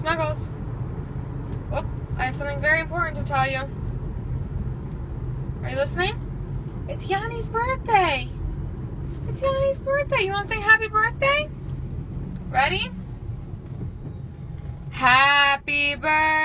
Snuggles. Oh, I have something very important to tell you. Are you listening? It's Yanni's birthday. It's Yanni's birthday. You want to say happy birthday? Ready? Happy birthday